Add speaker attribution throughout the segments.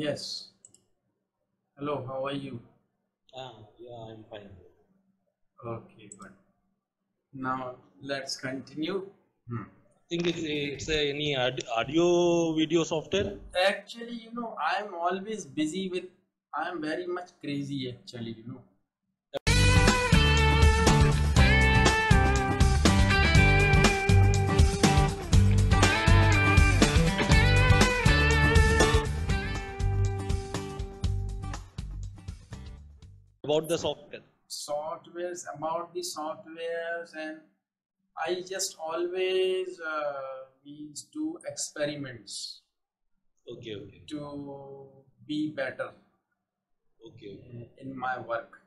Speaker 1: Yes. Hello, how are you?
Speaker 2: Ah, yeah, I'm fine.
Speaker 1: Okay, good. Now let's continue. Hmm.
Speaker 2: I think it's, it's a, any audio video software.
Speaker 1: Actually, you know, I'm always busy with, I'm very much crazy actually, you know.
Speaker 2: About the software.
Speaker 1: Softwares, about the softwares, and I just always uh, means do experiments
Speaker 2: Okay, okay,
Speaker 1: to be better
Speaker 2: okay. okay.
Speaker 1: in, my work.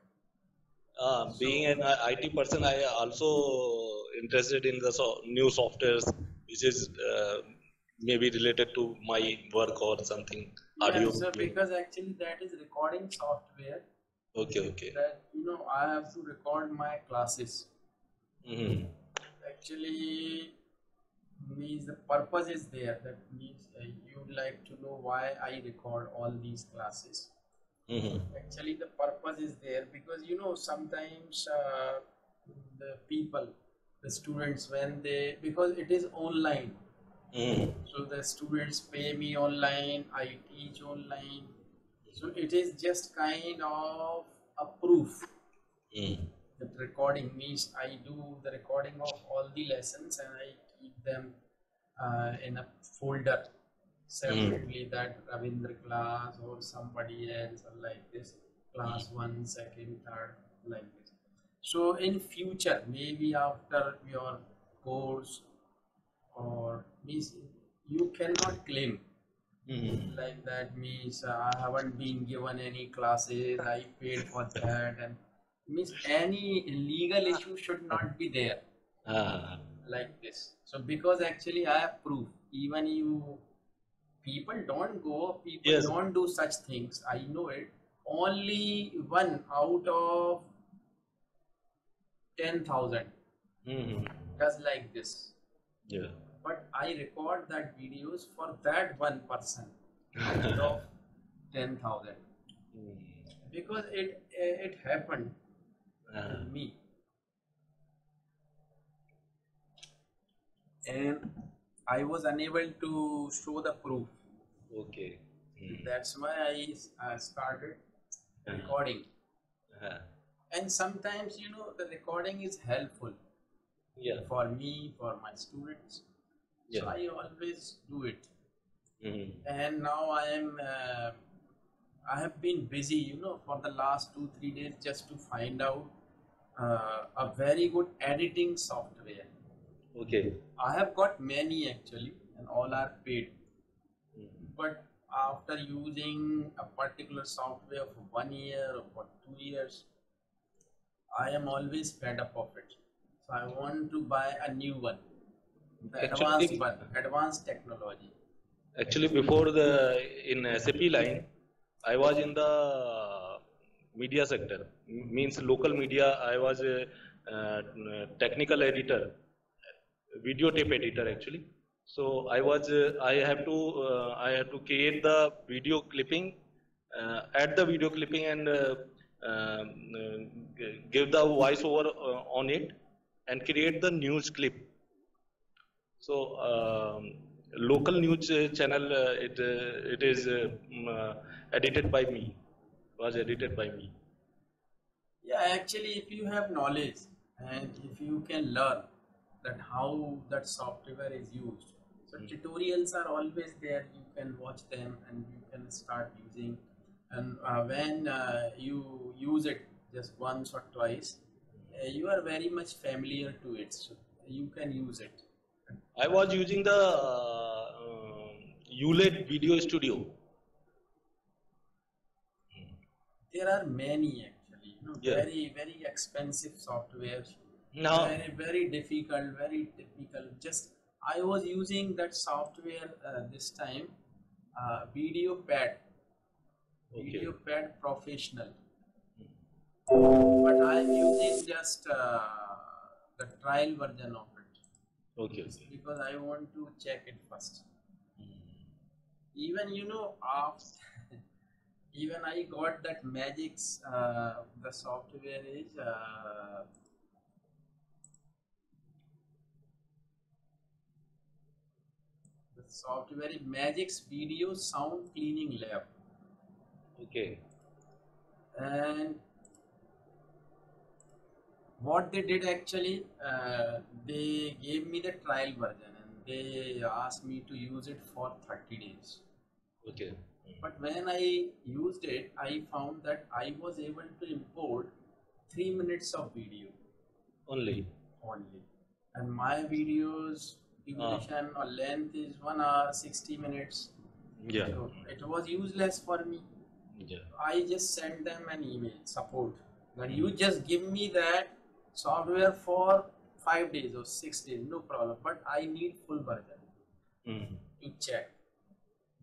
Speaker 2: Uh, being an IT person, I also interested in the so- new softwares, which is uh, maybe related to my work or something. Audio.
Speaker 1: Yeah, so because actually that is recording software
Speaker 2: Okay, okay.
Speaker 1: that you know I have to record my classes.
Speaker 2: hmm
Speaker 1: Actually, means the purpose is there. That means uh, you'd like to know why I record all these classes.
Speaker 2: hmm
Speaker 1: Actually, the purpose is there because you know sometimes uh, the people, the students, when they because it is online,
Speaker 2: hmm
Speaker 1: so the students pay me online, I teach online. So it is just kind of a proof
Speaker 2: hmm.
Speaker 1: that recording means I do the recording of all the lessons and I keep them uh, in a folder separately that Ravindra class or somebody else or like this class one, second, third, like this. So in future, maybe after your course or means you cannot claim
Speaker 2: hmm
Speaker 1: like that means uh, I haven't been given any classes, I paid for that and means any legal issue should not be there
Speaker 2: Ah,
Speaker 1: like this. So because actually I have proof, even you people don't go, people
Speaker 2: Yes.
Speaker 1: don't do such things. I know it. Only one out of ten thousand
Speaker 2: hmm
Speaker 1: does like this.
Speaker 2: Yeah.
Speaker 1: But I record that videos for that one person of ten thousand.
Speaker 2: Hmm.
Speaker 1: because it it happened to me and i was unable to show the proof
Speaker 2: okay. Hmm.
Speaker 1: that's why i uh, started
Speaker 2: Uh-huh.
Speaker 1: recording
Speaker 2: Ah,
Speaker 1: and sometimes you know the recording is helpful
Speaker 2: yeah.
Speaker 1: for me for my students
Speaker 2: Yeah.
Speaker 1: so i always do it
Speaker 2: hmm
Speaker 1: and now i am uh, i have been busy you know for the last two three days just to find out uh, a very good editing software
Speaker 2: Okay.
Speaker 1: i have got many actually and all are paid
Speaker 2: Hmm.
Speaker 1: but after using a particular software for one year or for two years i am always fed up of it so i want to buy a new one
Speaker 2: Actually-
Speaker 1: advanced one advanced technology
Speaker 2: Actually, before the in SAP line, I was in the media sector. Means local media. I was a uh, technical editor, videotape editor actually. So I was. Uh, I have to. Uh, I have to create the video clipping, uh, add the video clipping and um, give the voiceover on it, and create the news clip. So um, local news channel uh, it uh, it is uh, mm, uh, edited by me. Was edited by me.
Speaker 1: Yeah, actually, if you have knowledge and if you can learn that how that software is used, so tutorials are always there. You can watch them and you can start using. And uh, when uh, you use it just once or twice, uh, you are very much familiar to it. So you can use it.
Speaker 2: I was using the uh, um, Ulead Video Studio.
Speaker 1: There are many actually, you know,
Speaker 2: Yeah.
Speaker 1: very very expensive softwares.
Speaker 2: Now,
Speaker 1: very very difficult very typical just i was using that software uh, this time uh, video pad
Speaker 2: Okay.
Speaker 1: video pad professional but i'm using just uh, the trial version of
Speaker 2: okay.
Speaker 1: because i want to check it first even you know after even I got that MAGIX Uh, the software is uh, the software is MAGIX Video Sound Cleaning Lab,
Speaker 2: Okay.
Speaker 1: and what they did actually, uh, they gave me the trial version, and they asked me to use it for 30 days.
Speaker 2: Okay.
Speaker 1: But when I used it, I found that I was able to import three minutes of video
Speaker 2: Only.
Speaker 1: only, and my videos duration or length is one hour sixty minutes.
Speaker 2: Yeah.
Speaker 1: So it was useless for me.
Speaker 2: Yeah.
Speaker 1: I just sent them an email support that you just give me that software for five days or six days, no problem. But I need full version
Speaker 2: Mm.
Speaker 1: to check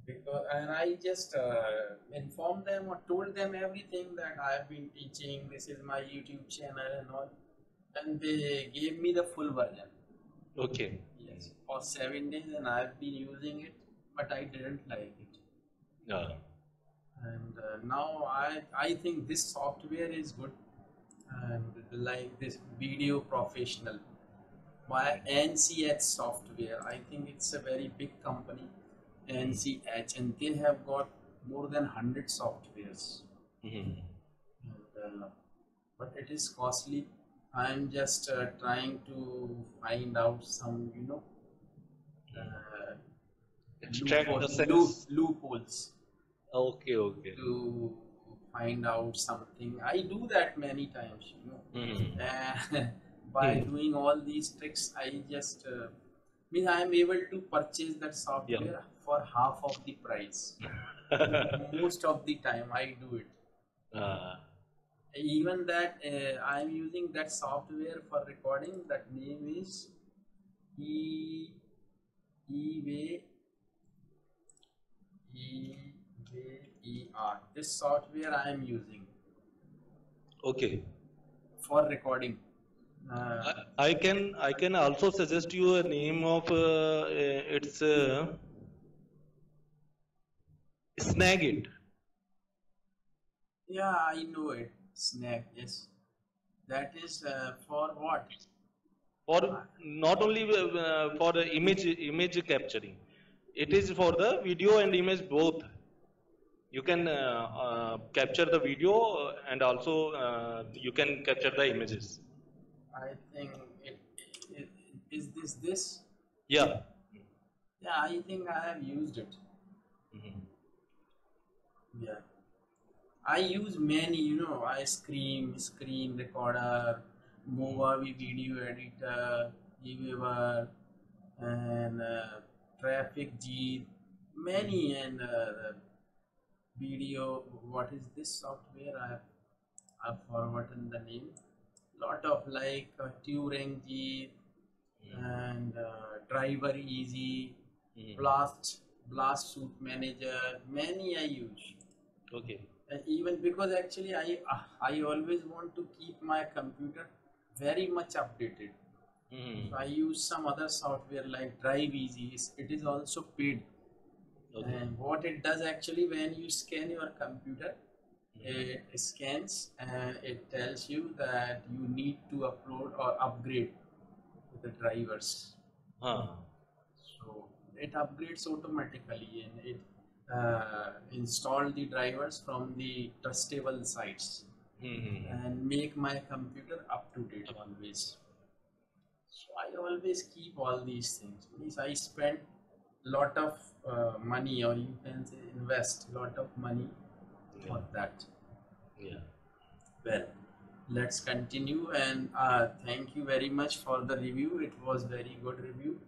Speaker 1: because and I just uh, informed them or told them everything that I have been teaching. This is my YouTube channel and all, and they gave me the full version.
Speaker 2: Okay.
Speaker 1: Yes, for seven days, and I have been using it, but I didn't like it.
Speaker 2: Yeah.
Speaker 1: And uh, now I I think this software is good, and like this video professional by NCH software. I think it's a very big company, NCH, and they have got more than hundred softwares.
Speaker 2: Mhm.
Speaker 1: And, uh, but it is costly. I'm just uh, trying to find out some, you know, uh,
Speaker 2: Extract the
Speaker 1: loopholes, loop- loopholes
Speaker 2: Okay. Okay.
Speaker 1: to find out something. I do that many times, you know.
Speaker 2: Mhm.
Speaker 1: By
Speaker 2: Hmm.
Speaker 1: doing all these tricks, I just uh, mean I am able to purchase that software for half of the price. Most of the time, I do it.
Speaker 2: Ah.
Speaker 1: Even that uh, I am using that software for recording. That name is E E E E R. This software I am using
Speaker 2: Okay.
Speaker 1: for recording. Uh,
Speaker 2: I, I can I can also suggest you a name of uh, uh, it's uh, Snagit.
Speaker 1: yeah, I know it. Snag. Yes, that is uh, for what?
Speaker 2: for not only uh, for the image image capturing it is for the video and image both you can uh, capture the video and also uh, you can capture the images
Speaker 1: I think it, it is this this.
Speaker 2: yeah
Speaker 1: Yeah, I think I have used it.
Speaker 2: Mhm.
Speaker 1: Yeah. I use many, you know, I scream, screen recorder, Movavi video editor, Eweaver, and uh, Traffic G, many, and uh, video. What is this software? I have I've forgotten the name. Lot of like uh, Turing G and uh, Driver Easy,
Speaker 2: Mhm.
Speaker 1: Blast, Blast Suit Manager. Many I use.
Speaker 2: okay
Speaker 1: And even because actually I I always want to keep my computer very much updated.
Speaker 2: Mhm.
Speaker 1: So I use some other software like Drive Easy. It is also paid.
Speaker 2: okay
Speaker 1: And what it does actually when you scan your computer, it scans and it tells you that you need to upload or upgrade the drivers.
Speaker 2: Ah.
Speaker 1: So it upgrades automatically and it uh, install the drivers from the trustable sites
Speaker 2: Mhm.
Speaker 1: and make my computer up to date always. So I always keep all these things. Means I spend a lot of uh, money or you can say invest a lot of money for that.
Speaker 2: yeah
Speaker 1: Well, let's continue and uh, thank you very much for the review. It was very good review,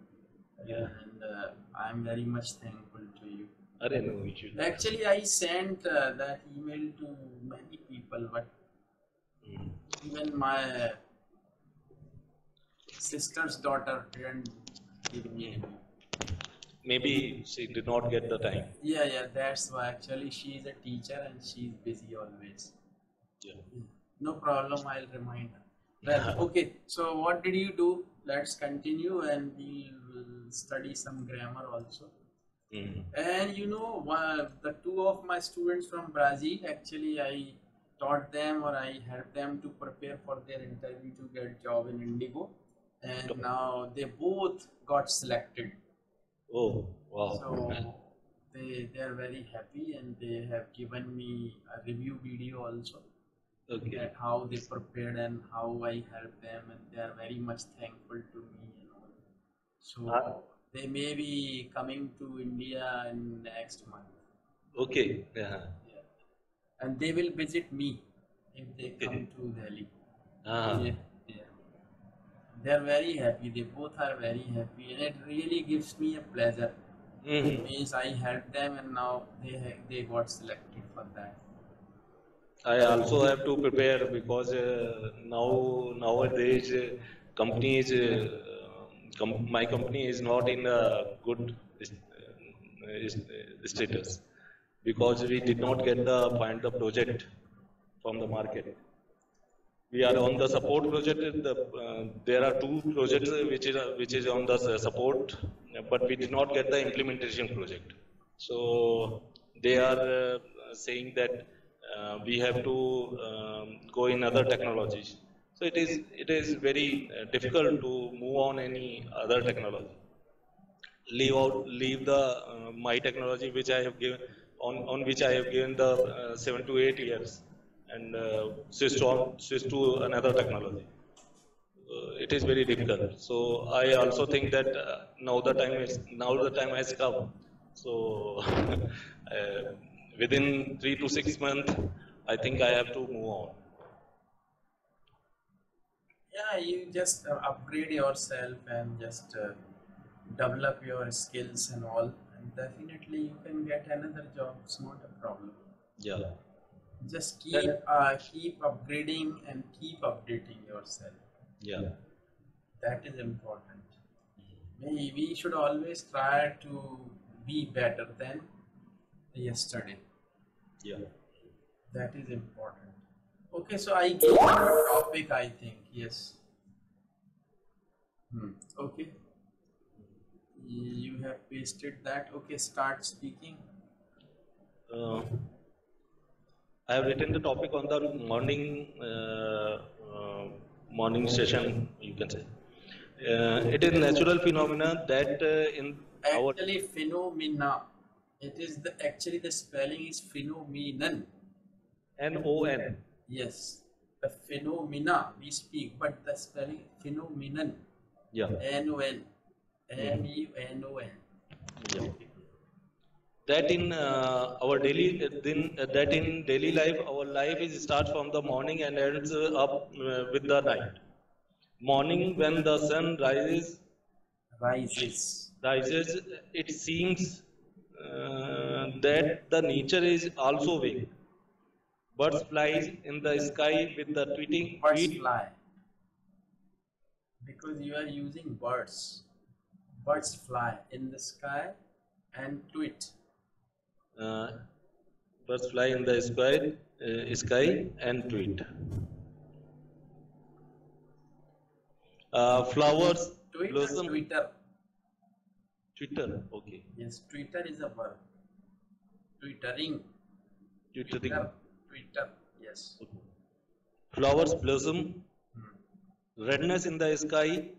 Speaker 2: Yeah.
Speaker 1: and uh, I'm very much thankful to you.
Speaker 2: Arey, no issue
Speaker 1: Actually, I sent uh, that email to many people, but
Speaker 2: Mhm.
Speaker 1: even my sister's daughter didn't give me. any.
Speaker 2: Maybe she did not get the time
Speaker 1: Yeah, yeah, that's why. Actually, she is a teacher and she's busy always.
Speaker 2: yeah
Speaker 1: No problem, I'll remind her. Well, okay, so what did you do? Let's continue and we'll study some grammar also.
Speaker 2: Mm.
Speaker 1: And you know, one, the two of my students from Brazil, actually, I taught them or I helped them to prepare for their interview to get job in Indigo, and now they both got selected.
Speaker 2: Oh, wow.
Speaker 1: So they they are very happy, and they have given me a review video also
Speaker 2: Okay.
Speaker 1: that how they prepared and how I helped them, and they are very much thankful to me and all. So
Speaker 2: Ah.
Speaker 1: they may be coming to India in next month.
Speaker 2: Okay. Yeah.
Speaker 1: Yeah. And they will visit me if they come to Delhi.
Speaker 2: Ah.
Speaker 1: Yeah, yeah. They're very happy. They both are very happy, and it really gives me a pleasure. It
Speaker 2: Mhm.
Speaker 1: means I helped them, and now they they got selected for that.
Speaker 2: I also have to prepare because uh, now nowadays uh, companies, uh, com- my company is not in a good is- uh, uh, status because we did not get the find the project from the market. We are on the support project. The, uh, there are two projects which is which is on the support, but we did not get the implementation project. So they are uh, saying that uh, we have to um, go in other technologies. So it is it is very uh, difficult to move on any other technology. Leave out leave the my technology which I have given on on which I have given the seven to eight years and uh, switch on switch to another technology. Uh, it is very difficult. So I also think that uh, now the time is now the time has come. So uh, within three to six months, I think I have to move on.
Speaker 1: Yeah, you just uh, upgrade yourself and just uh, develop your skills and all, and definitely you can get another job. It's not a problem.
Speaker 2: Yeah.
Speaker 1: Just keep uh, keep upgrading and keep updating yourself.
Speaker 2: Yeah.
Speaker 1: That is important. We, we should always try to be better than yesterday.
Speaker 2: Yeah.
Speaker 1: That is important. Okay, so I gave you a topic, I think. Yes. Hmm. Okay. You have pasted that. Okay, start speaking.
Speaker 2: Uh, I have written the topic on the morning uh, uh, morning session. You can say uh, it is natural phenomena that uh, in our
Speaker 1: Actually, phenomena. It is the actually the spelling is phenomenon.
Speaker 2: N O N.
Speaker 1: Yes, the phenomena we speak, but the spelling phenomenon.
Speaker 2: Yeah.
Speaker 1: N O N. M U N O N.
Speaker 2: yeah. That in uh, our daily then uh, that in daily life our life is starts from the morning and ends uh, up with the night. Morning when the sun rises
Speaker 1: Rises.
Speaker 2: rises, it seems uh, that the nature is also awake. Birds fly in the sky with the tweeting.
Speaker 1: Birds
Speaker 2: tweet.
Speaker 1: fly. Because you are using birds. Birds fly in the sky and tweet.
Speaker 2: Uh, birds fly in the sky, uh, sky and tweet. Uh, flowers
Speaker 1: Tweet
Speaker 2: blossom.
Speaker 1: Twitter.
Speaker 2: Twitter. Okay.
Speaker 1: Yes, Twitter is a verb. Twittering.
Speaker 2: Twittering.
Speaker 1: Twitter. Twitter. Yes.
Speaker 2: Flowers blossom.
Speaker 1: Hmm.
Speaker 2: redness in the sky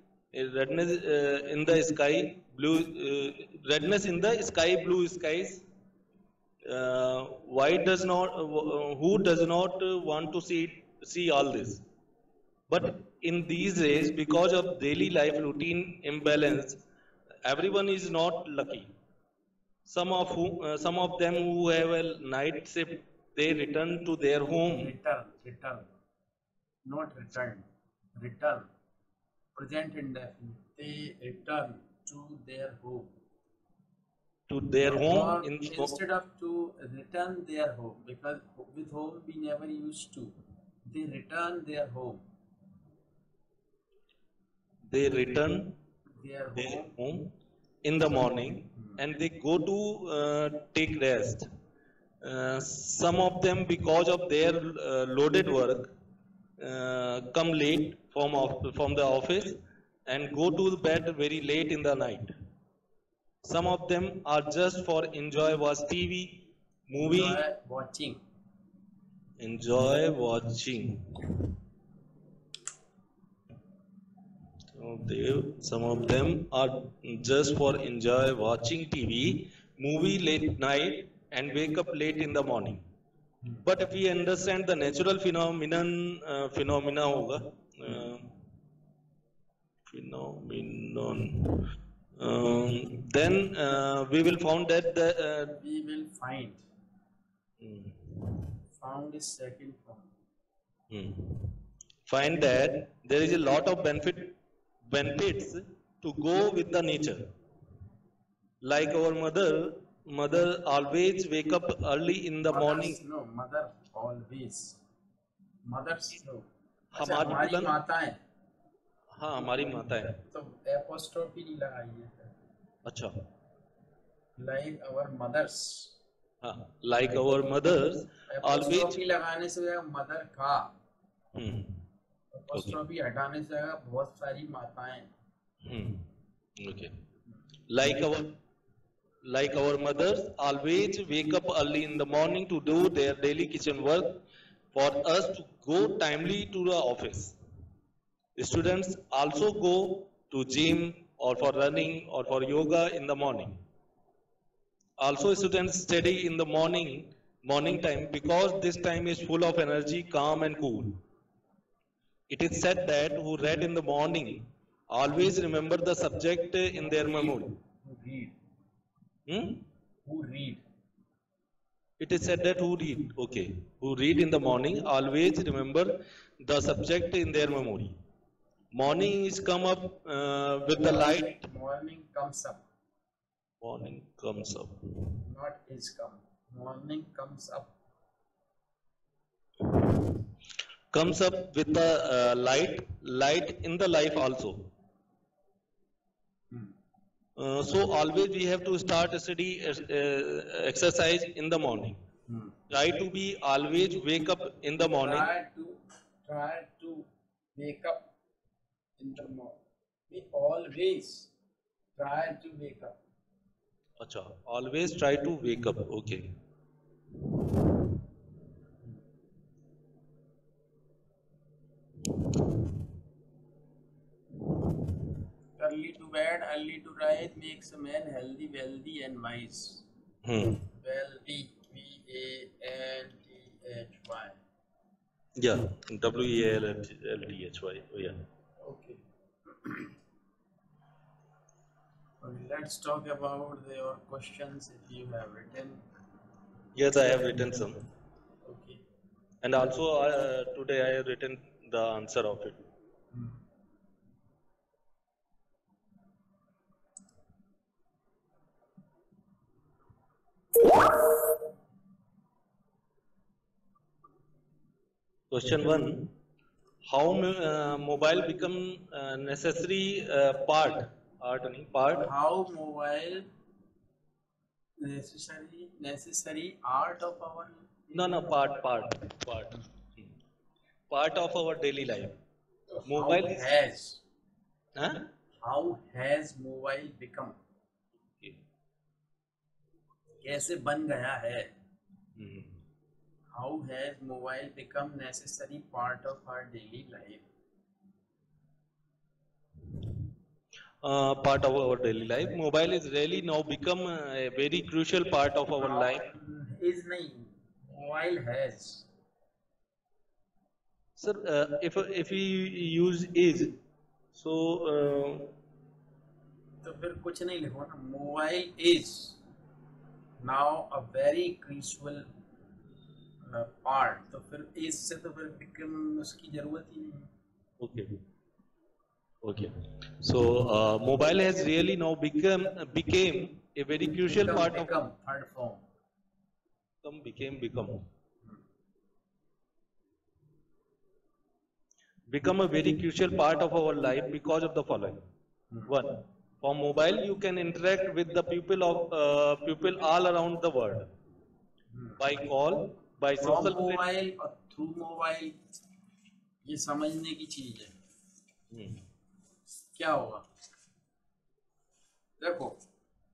Speaker 2: redness uh, in the sky blue uh, redness in the sky blue skies uh, why does not uh, uh, who does not want to see see all this but in these days because of daily life routine imbalance everyone is not lucky some of who uh, some of them who have a night shift they return to their home
Speaker 1: Return. Return. Not return. Return. Present indefinite. They return to their home.
Speaker 2: To their home in
Speaker 1: instead of to return their home because with home we never used to they return their home
Speaker 2: they return
Speaker 1: their
Speaker 2: their
Speaker 1: home
Speaker 2: home in the morning and they go to uh, take rest. Uh, some of them, because of their uh, loaded work, uh, come late from of, from the office and go to bed very late in the night. Some of them are just for enjoy watch tv movie.
Speaker 1: Enjoy watching.
Speaker 2: enjoy watching. Some of them are just for enjoy watching tv movie late night and wake up late in the morning. But if we understand the natural phenomenon uh, phenomena hoga uh, phenomenon um, then uh, we will found that the uh,
Speaker 1: We will find.
Speaker 2: hmm,
Speaker 1: Found is second form.
Speaker 2: hmm, find that there is a lot of benefit benefits to go with the nature like our mother mother always wake up early in the morning
Speaker 1: Mothers, no, mother always. Mothers, no. अच्छा,
Speaker 2: हमारी
Speaker 1: हमारी
Speaker 2: दुल्हन-
Speaker 1: माताएं
Speaker 2: हाँ हमारी माता है
Speaker 1: तो एपोस्ट्रोफी नहीं लगाई है
Speaker 2: अच्छा
Speaker 1: लाइक आवर मदर्स
Speaker 2: हाँ our mothers always
Speaker 1: एपोस्ट्रोफी लगाने से जाएगा मदर का
Speaker 2: hmm,
Speaker 1: एपोस्ट्रोफी हटाने से आएगा बहुत सारी माताएँ
Speaker 2: hmm, okay like our like our mothers always wake up early in the morning to do their daily kitchen work for us to go timely to the office students also go to gym or for running or for yoga in the morning. Also students study in the morning morning time because this time is full of energy calm and cool. It is said that who read in the morning always remember the subject in their memory.
Speaker 1: Who read
Speaker 2: Hmm?
Speaker 1: who read?
Speaker 2: It is said that who read, okay, who read in the morning always remember the subject in their memory. Morning is come up uh, with the light.
Speaker 1: morning comes up
Speaker 2: Morning comes up.
Speaker 1: not is come morning comes up
Speaker 2: Comes up with the uh, light, light in the life also.
Speaker 1: Hmm.
Speaker 2: Uh, so always we have to start study uh, exercise in the morning.
Speaker 1: Hmm.
Speaker 2: Try to be always wake up in the morning.
Speaker 1: try to try to wake up in the morning we always try to wake up
Speaker 2: Acha, always try to wake up. Okay.
Speaker 1: early to bed early to rise makes a man healthy wealthy and wise
Speaker 2: Hmm.
Speaker 1: wealthy v a n t h y
Speaker 2: Yeah. W E L L D H Y. Oh, yeah.
Speaker 1: Okay. Let's talk about your questions if you have written.
Speaker 2: Yes, I have written some,
Speaker 1: okay.
Speaker 2: And also uh, today I have written the answer of it.
Speaker 1: Hmm.
Speaker 2: Question one: How uh, mobile become uh, necessary uh, part? Art नहीं part.
Speaker 1: how mobile necessary necessary art of our
Speaker 2: No, no, part, part, part. Hmm. Part of our daily life. Mobile
Speaker 1: how has
Speaker 2: Huh?
Speaker 1: how has mobile become
Speaker 2: Okay.
Speaker 1: कैसे बन गया है
Speaker 2: Hmm.
Speaker 1: how has mobile become necessary part of our daily life
Speaker 2: uh, part of our daily life. Mobile is really now become uh, a very crucial part of our life.
Speaker 1: is नहीं mobile has
Speaker 2: Sir, uh, if if we use is, so uh,
Speaker 1: तो फिर कुछ नहीं लिखो ना mobile is now a very crucial part तो फिर is से तो फिर become उसकी जरूरत ही नहीं है
Speaker 2: okay, okay. So uh, mobile has really now become became a very crucial
Speaker 1: Become-
Speaker 2: part of
Speaker 1: become third form
Speaker 2: become became become become a very crucial part of our life because of the following. One, for mobile you can interact with the people of uh, people all around the world by call, bicycle
Speaker 1: mobile और through mobile ये समझने की चीज़ है। क्या होगा? देखो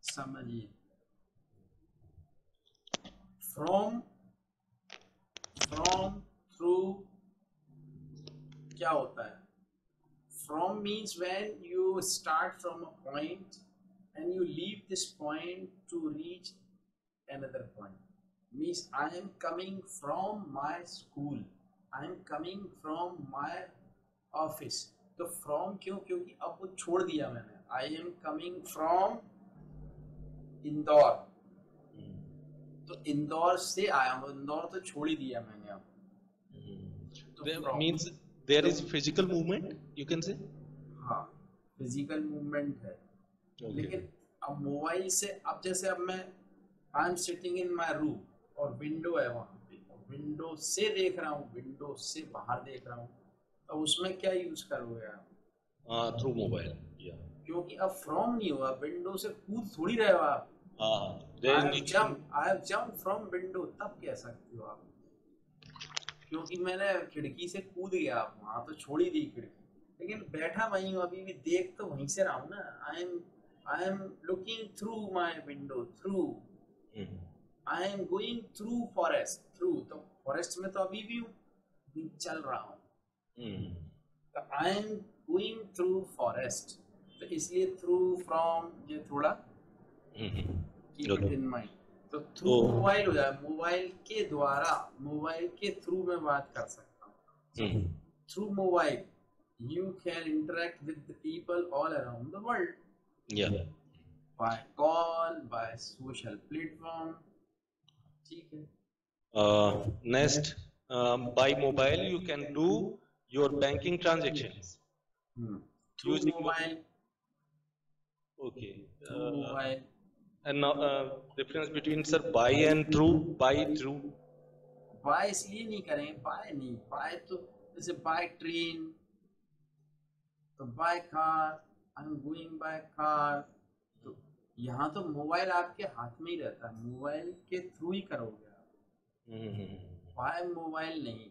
Speaker 1: समझिए। From from through क्या होता है? From means when you start from a point and you leave this point to reach another point means i am coming from my school i am coming from my office तो from क्यों क्योंकि अब वो छोड़ दिया मैंने I am coming from Indore तो इंदौर से आया हूँ इंदौर तो छोड़ ही दिया मैंने अब तो from-
Speaker 2: means there is physical movement, you can say.
Speaker 1: हाँ फ़िज़िकल मूवमेंट है
Speaker 2: Okay.
Speaker 1: लेकिन अब मोबाइल से अब जैसे अब मैं I am sitting in my room और विंडो है वहाँ पे विंडो से देख रहा हूँ विंडो से बाहर देख रहा हूँ तो उसमें क्या यूज़ करोगे आप
Speaker 2: mobile. Yeah.
Speaker 1: क्योंकि अब फ्रॉम नहीं हुआ विंडो से कूद थोड़ी रहे हो आप फ्रॉम विंडो तब कह सकते हो आप क्योंकि मैंने खिड़की से कूद गया आप वहाँ तो छोड़ ही दी खिड़की लेकिन बैठा वहीं हूँ अभी भी देख तो वहीं से रहा हूँ ना I am I am looking through my window
Speaker 2: through.
Speaker 1: I am going through forest through तो फॉरेस्ट में तो अभी भी हूँ चल रहा हूँ. तो I am going through forest तो इसलिए थ्रू फ्रॉम ये थोड़ा. कीप इट इन माइंड तो थ्रू मोबाइल हो जाए मोबाइल के द्वारा मोबाइल के थ्रू मैं बात कर सकता हूँ. Through mobile you can interact with the people all around the world.
Speaker 2: Yeah.
Speaker 1: by call by social platform. ठीक है
Speaker 2: Uh, next, um, by mobile you can do your banking transactions.
Speaker 1: Hmm through
Speaker 2: Using
Speaker 1: mobile
Speaker 2: Okay. Uh,
Speaker 1: mobile
Speaker 2: and now, uh, difference between sir by and through. By through.
Speaker 1: By इसलिए नहीं करेंगे by नहीं by तो जैसे by train तो by car I am going by car तो यहाँ तो मोबाइल आपके हाथ में ही रहता है। मोबाइल के थ्रू ही करोगे आप. बाय मोबाइल नहीं?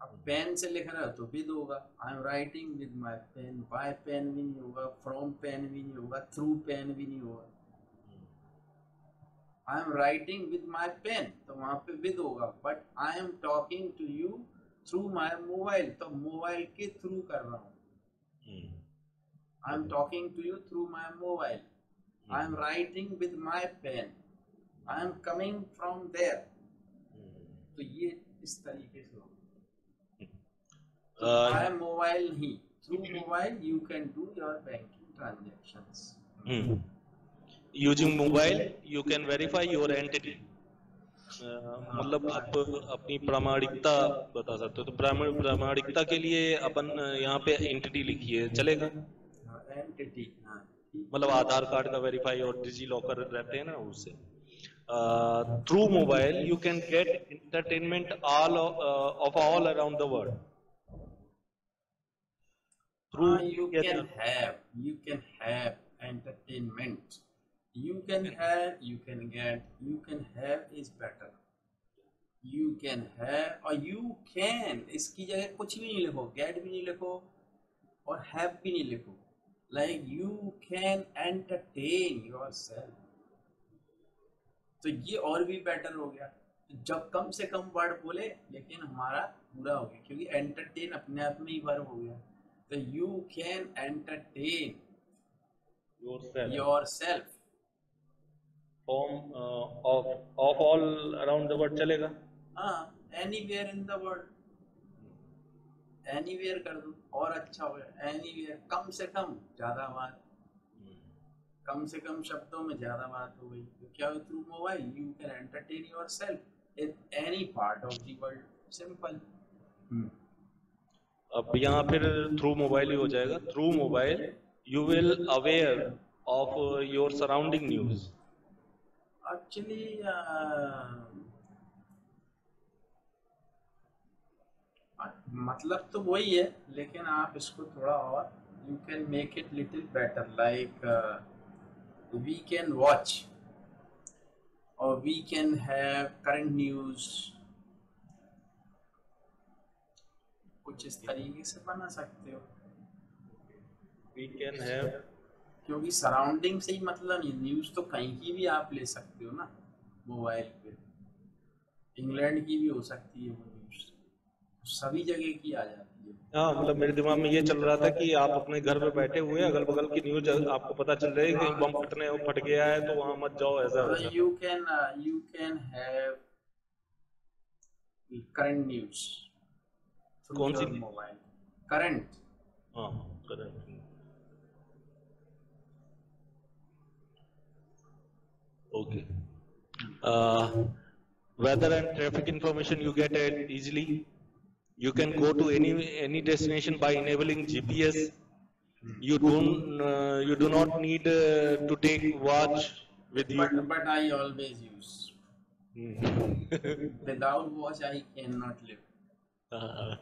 Speaker 1: अब पेन से लिख रहे हो तो विद होगा I am writing with my pen by pen भी नहीं होगा? फ्रॉम पेन भी नहीं होगा। थ्रू पेन भी नहीं होगा। I am writing with my pen तो वहाँ पे विद होगा। But I am talking to you through my mobile तो मोबाइल के थ्रू कर रहा हूँ.
Speaker 2: I
Speaker 1: am talking to you through my mobile. I am mm-hmm. writing with my pen. I am coming from there. Mm-hmm. तो ये इस तरीके से होगा।
Speaker 2: तो
Speaker 1: I mobile he. Through mobile you can do your banking
Speaker 2: transactions using mobile you can verify your entity मतलब तो आप अपनी प्रामाणिकता बता सकते हो। तो प्रामाणिकता के लिए अपन यहाँ पे एंटिटी
Speaker 1: लिखी है चलेगा?
Speaker 2: मतलब आधार कार्ड का वेरीफाई और डिजी लॉकर रहते हैं ना उससे। Through mobile you can get entertainment all of all around world
Speaker 1: through you can have you can have entertainment you can have you can get you can have is better you can have और you can इसकी जगह कुछ भी नहीं लिखो gate भी नहीं लिखो और हैव भी नहीं लिखो। Like you can entertain yourself. तो ये और भी बेटर हो गया। जब कम से कम वर्ड बोले लेकिन हमारा पूरा हो गया क्योंकि एंटरटेन अपने आप में ही वर्ब हो गया। तो you can entertain
Speaker 2: yourself. Your uh, of of all around the world चलेगा।
Speaker 1: हाँ anywhere in the world anywhere कर दो और अच्छा हो गया एनीवेयर कम से कम ज़्यादा बात। कम से कम शब्दों में ज़्यादा बात हो गई तो क्या through mobile you can entertain yourself in any part of the world simple
Speaker 2: अब यहाँ फिर थ्रू मोबाइल ही हो जाएगा। Through mobile you will aware of your surrounding news
Speaker 1: actually मतलब तो वही है लेकिन आप इसको थोड़ा और you can make it little better like we can watch और we can have current news कुछ इस तरीके से बना सकते हो।
Speaker 2: वी कैन हैव
Speaker 1: क्योंकि सराउंडिंग से ही मतलब नहीं न्यूज़ तो कहीं की भी आप ले सकते हो ना मोबाइल पे। इंग्लैंड की भी हो सकती है सभी जगह की आ जाती हाँ।
Speaker 2: मतलब मेरे दिमाग में ये चल रहा था कि आप अपने घर पे बैठे हुए अगल बगल की न्यूज़ आपको पता चल रही है कि बम फटने फट गया है तो वहाँ मत जाओ ऐसा
Speaker 1: you can you can have current news
Speaker 2: कौन सी
Speaker 1: mobile current
Speaker 2: current okay weather and traffic information you get it easily You can go to any any destination by enabling GPS. You don't uh, you do not need uh, to take watch with you.
Speaker 1: but but I always use
Speaker 2: Hmm.
Speaker 1: without watch I cannot live
Speaker 2: Uh,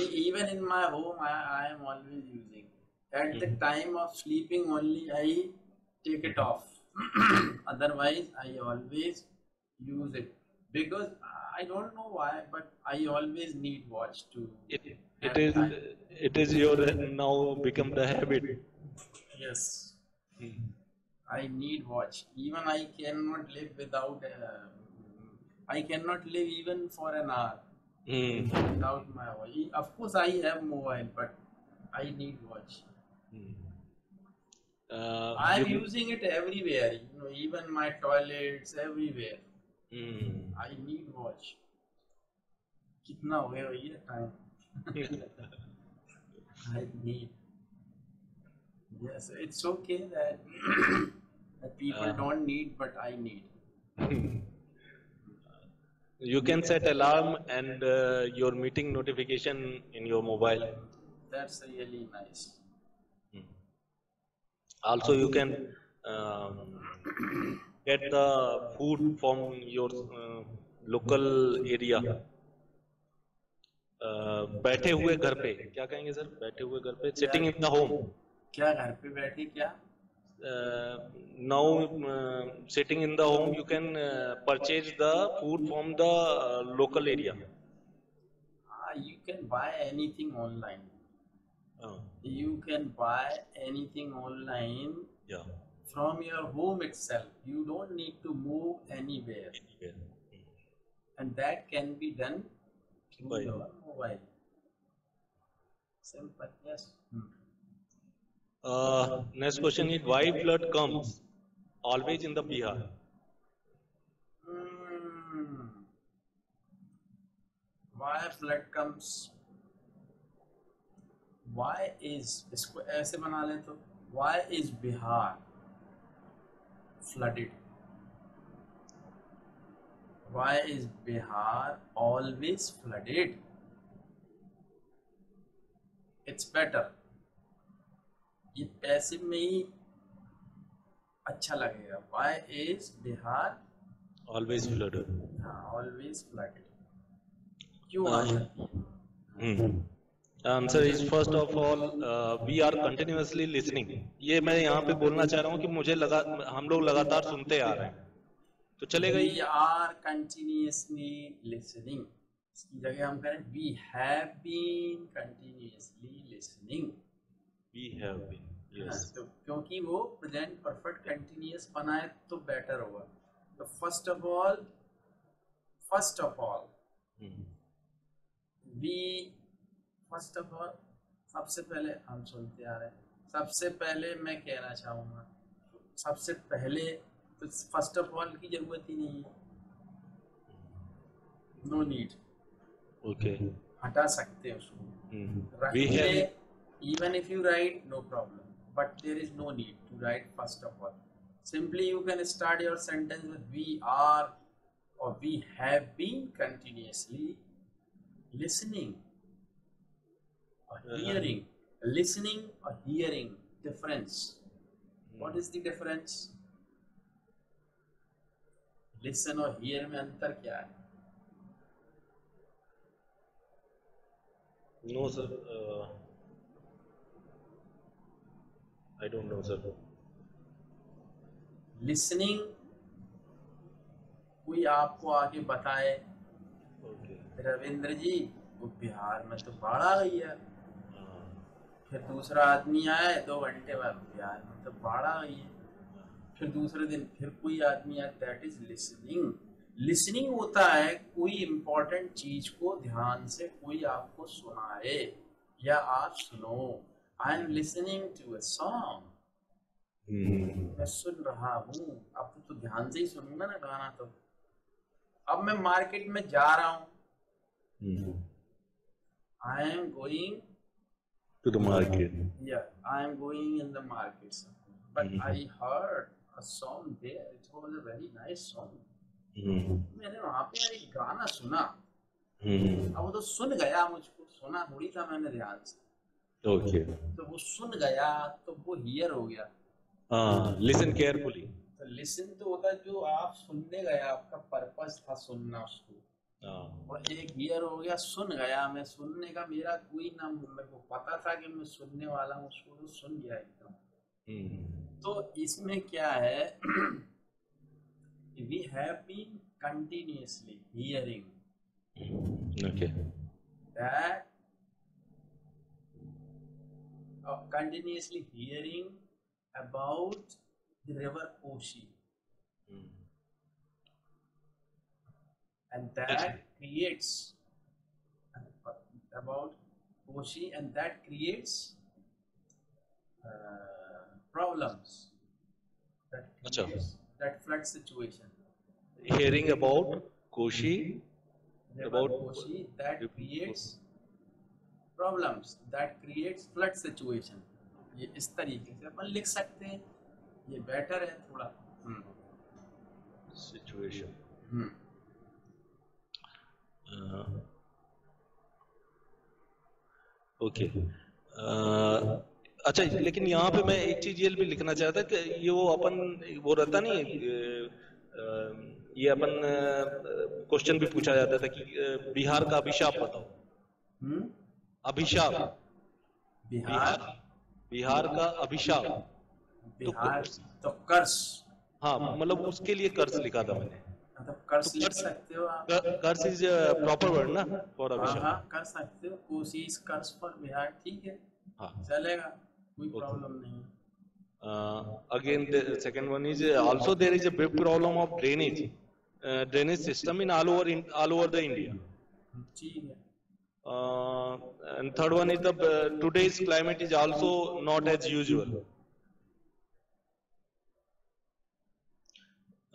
Speaker 1: E- even in my home I, I am always using at the
Speaker 2: Mhm.
Speaker 1: time of sleeping only I take it off otherwise I always use it because I don't know why but I always need watch to
Speaker 2: it it is it is your now become the habit.
Speaker 1: yes
Speaker 2: Hmm.
Speaker 1: I need watch even I cannot live without uh, I cannot live even for an hour
Speaker 2: Hmm.
Speaker 1: without my watch of course I have mobile but I need watch
Speaker 2: Hmm. Uh,
Speaker 1: I'm using it everywhere, you know, even my toilets, everywhere.
Speaker 2: Hmm.
Speaker 1: I need watch. कितना हो गया भैया time I need. Yes, it's okay that, that people
Speaker 2: Uh.
Speaker 1: don't need, but I need.
Speaker 2: you can set alarm and uh, your meeting notification in your mobile.
Speaker 1: That's really nice.
Speaker 2: Also, you can um, get the food from your uh, local area. Uh, बैठे हुए घर पे क्या कहेंगे sir? बैठे हुए घर पे सिटिंग इन द होम
Speaker 1: क्या घर पे बैठे क्या?
Speaker 2: Now sitting in the home you can purchase the food from the local area
Speaker 1: you can buy anything online you can buy anything online from your home itself. You don't need to move anywhere.
Speaker 2: anywhere.
Speaker 1: And that can be done through
Speaker 2: By-
Speaker 1: your mobile. Simple, yes. Hmm.
Speaker 2: Uh, next question is why flood comes always in the Bihar?
Speaker 1: Hmm. Why flood comes? Why is इसको ऐसे बना लें तो why is Bihar flooded? Why is Bihar always flooded? It's better. ये passive में ही अच्छा लगेगा why is Bihar
Speaker 2: Always flooded.
Speaker 1: Always flooded क्यों आ जाती है
Speaker 2: Is first of all uh, we are continuously listening. ये मैं यहाँ पे बोलना चाह रहा हूँ कि मुझे लगा हम लोग लगातार सुनते आ रहे हैं। तो चलेगा
Speaker 1: वी आर कंटिन्यूअसली लिसनिंग इसकी जगह हम करें we have been continuously listening
Speaker 2: we have been yes.
Speaker 1: तो क्योंकि वो प्रेजेंट परफेक्ट कंटिन्यूअस बनाए तो बेटर होगा। तो first of all first of
Speaker 2: all.
Speaker 1: We first of all सबसे पहले हम सुनते आ रहे हैं। सबसे पहले मैं कहना चाहूँगा सबसे पहले तो फ़र्स्ट ऑफ़ ऑल की ज़रूरत ही नहीं है। नो नीड
Speaker 2: ओके
Speaker 1: हटा सकते हैं उसको। Even if you write no problem but there is no need to write first of all simply you can start your sentence with we are और we have been continuously listening or listening or
Speaker 2: Uh-huh.
Speaker 1: hearing listening or hearing difference what is the difference listen और hear में अंतर क्या है
Speaker 2: No, sir. Uh, I don't know, sir.
Speaker 1: Listening कोई आपको आके बताए
Speaker 2: Okay.
Speaker 1: रविंद्र जी वो बिहार में तो बाढ़ आ गई है
Speaker 2: Uh,
Speaker 1: फिर दूसरा आदमी आया दो घंटे बाद यार मतलब बड़ा ये फिर दूसरे दिन फिर कोई आदमी आया दैट इज़ लिसनिंग लिसनिंग होता है कोई इम्पोर्टेंट चीज़ को ध्यान से कोई आपको सुनाए या आप सुनो। I am listening to a
Speaker 2: song
Speaker 1: मैं सुन रहा हूँ। अब तो, तो ध्यान से ही सुनूँगा ना गाना तो। अब मैं मार्केट में जा रहा हूँ। I am going
Speaker 2: to the market.
Speaker 1: Yeah, I'm going in the market, but
Speaker 2: Mhm.
Speaker 1: I heard a song there. It was a very nice song.
Speaker 2: हम्म,
Speaker 1: मैंने वहाँ पे एक गाना सुना
Speaker 2: हम्म,
Speaker 1: अब वो तो सुन गया मुझको सुना थोड़ी था मैंने ध्यान से
Speaker 2: okay.
Speaker 1: तो वो सुन गया तो वो हियर हो गया
Speaker 2: हाँ, listen carefully.
Speaker 1: तो लिसन तो होता है जो आप सुनने गए आपका पर्पस था सुनना उसको
Speaker 2: हाँ, हाँ।
Speaker 1: और एक हियर हो गया सुन गया मैं सुनने का मेरा कोई ना मेरे को पता था कि मैं सुनने वाला हूँ उसको तो सुन गया एकदम।
Speaker 2: हम्म, हम्म, हम्म।
Speaker 1: तो इसमें क्या है we have been continuously hearing
Speaker 2: okay
Speaker 1: that continuously hearing about the river
Speaker 2: Kosi
Speaker 1: and that creates about Koshi and that creates uh, problems that
Speaker 2: Acha.
Speaker 1: creates that flood situation
Speaker 2: Hearing about Koshi,
Speaker 1: river
Speaker 2: About-
Speaker 1: Koshi that creates problems that creates flood situation ये इस तरीके से अपन लिख सकते हैं ये better है थोड़ा हम्म
Speaker 2: situation.
Speaker 1: हम्म
Speaker 2: Uh, ओके uh, अच्छा लेकिन यहाँ पे मैं एक चीज़ ये भी लिखना चाहता कि ये वो अपन वो रहता नहीं ये अपन क्वेश्चन भी पूछा जाता था कि बिहार का अभिशाप बताओ।
Speaker 1: हम्म?
Speaker 2: अभिशाप।
Speaker 1: बिहार?
Speaker 2: बिहार का अभिशाप।
Speaker 1: बिहार तो कर्स
Speaker 2: हाँ मतलब उसके लिए कर्ज लिखा था मैंने।
Speaker 1: मतलब कर्स लिख सकते हो आप
Speaker 2: कर्ज इज़ प्रॉपर वर्ड ना फॉर
Speaker 1: हाँ
Speaker 2: अभिशाप
Speaker 1: हाँ कर सकते हो कोशिश कर्स फॉर बिहार ठीक है
Speaker 2: हाँ
Speaker 1: चलेगा कोई प्रॉब्लम नहीं है
Speaker 2: Uh, again, the second one is uh, also there is a big problem of drainage, uh, drainage system in all over in all over the India. Uh, and third one is the uh, today's climate is also not as usual.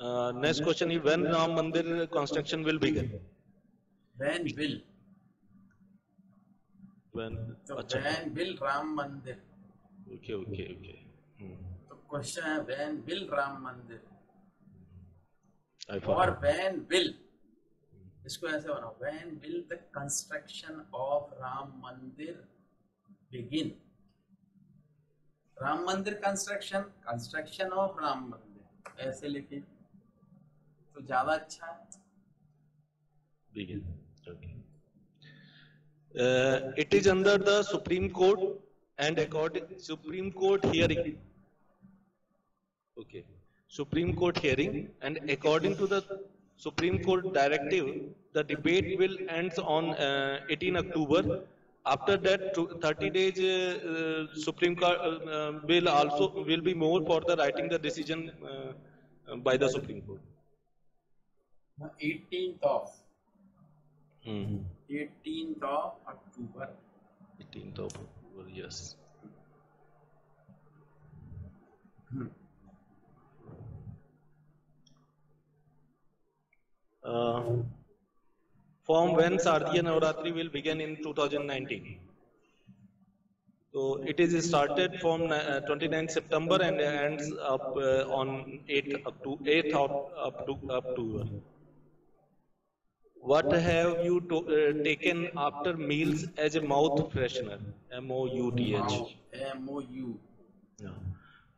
Speaker 2: Uh, next question is when Ram Mandir construction will begin?
Speaker 1: When will
Speaker 2: When?
Speaker 1: तो
Speaker 2: अच्छा.
Speaker 1: Van will Ram मंदिर
Speaker 2: Okay, okay, okay. Hmm.
Speaker 1: तो question है when will Ram Mandir और. When will इसको ऐसे बनाओ when will the construction of Ram Mandir begin Ram मंदिर कंस्ट्रक्शन कंस्ट्रक्शन ऑफ़ राम मंदिर ऐसे लिखे जावा अच्छा
Speaker 2: begin it is under the Supreme Court and according Supreme Court hearing okay Supreme Court hearing and according to the Supreme Court directive the debate will ends on eighteen October after that 30 days uh, uh, supreme court uh, uh, will also will be more for the writing the decision uh, by
Speaker 1: 18th of
Speaker 2: Hmm.
Speaker 1: 18th of October
Speaker 2: 18th of October, yes. Uh, from when Sardiya Navratri will begin in 2019? So it is started from uh, 29th September and ends up uh, on 8th up to 8th of, up to October. What have you to, uh, taken after meals as a mouth freshener? M O U T H.
Speaker 1: M O U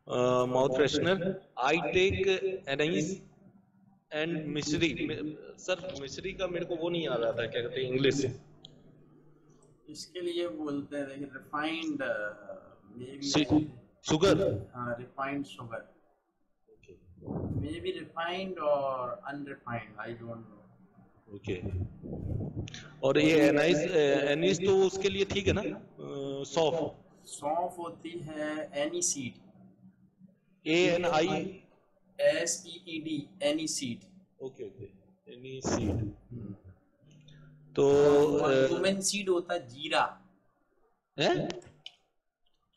Speaker 2: Uh, mouth freshener. I take uh, anise and मिश्री sir मिश्री का मेरे को वो नहीं आ रहा था क्या कहते हैं इंग्लिश से
Speaker 1: इसके लिए बोलते हैं देखिए रिफाइंड
Speaker 2: सी-
Speaker 1: मे
Speaker 2: शुगर
Speaker 1: हाँ refined sugar may be refined और unrefined I don't know
Speaker 2: okay और ये एनाइस एनीस तो उसके लिए ठीक है ना? सॉफ
Speaker 1: सौंफ होती है aniseed
Speaker 2: A N I.
Speaker 1: S E E D aniseed
Speaker 2: Okay, okay. Any seed. तो
Speaker 1: क्यूमिन सीड होता है जीरा।
Speaker 2: है?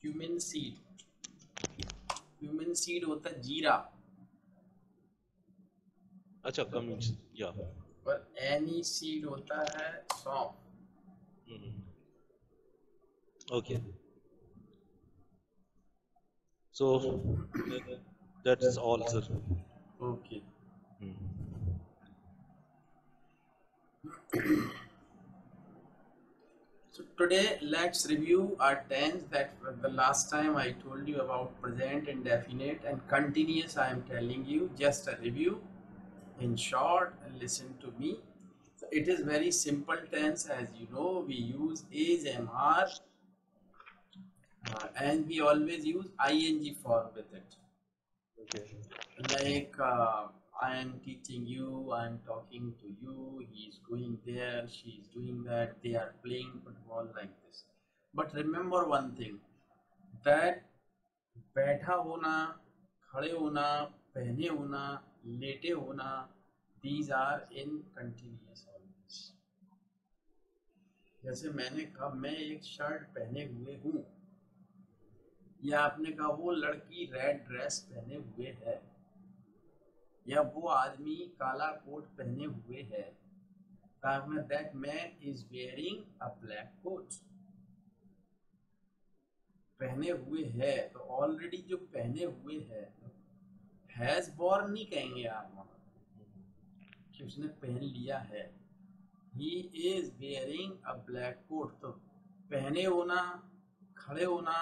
Speaker 1: क्यूमिन सीड क्यूमिन सीड होता है जीरा।
Speaker 2: अच्छा कमिंग्स या।
Speaker 1: और एनी सीड होता है सौंफ
Speaker 2: okay so that is all sir
Speaker 1: okay So today let's review our tense that the last time I told you about present indefinite and continuous I am telling you just a review in short and listen to me. So it is very simple tense as you know we use is MR uh, and we always use ing form with it
Speaker 2: okay
Speaker 1: like uh, I am teaching you, I am talking to you, he is going there, she is doing that, they are playing football like this. But remember one thing that बैठा होना खड़े होना पहने होना लेटे होना these are in continuous always. जैसे मैंने कहा, मैं एक शर्ट पहने हुए हूँ, या आपने कहा, वो लड़की रेड ड्रेस पहने हुए है, या वो आदमी काला कोट पहने हुए है that man is wearing a black coat पहने हुए है तो ऑलरेडी जो पहने हुए है हैज़ बॉर्न नहीं कहेंगे आप वहाँ। कि उसने पहन लिया है। He is wearing a black coat तो पहने होना, खड़े होना,